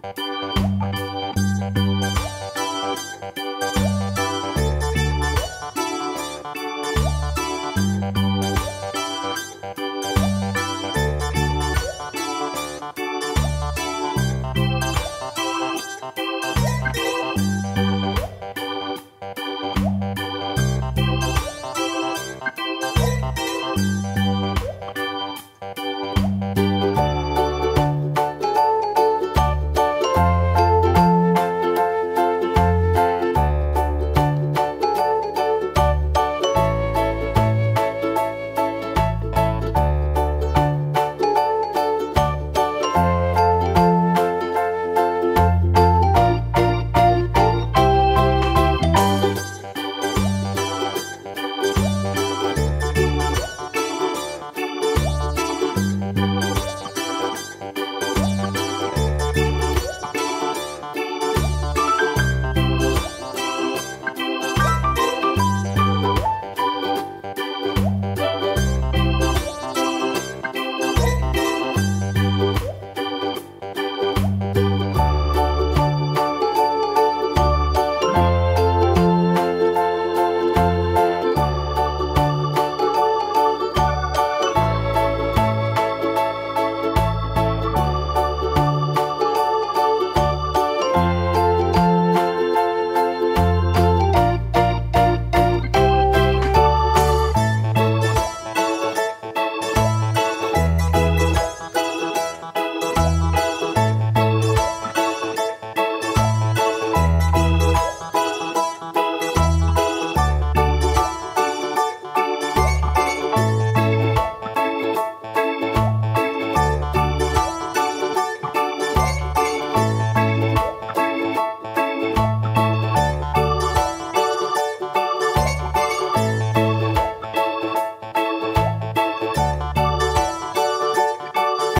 Música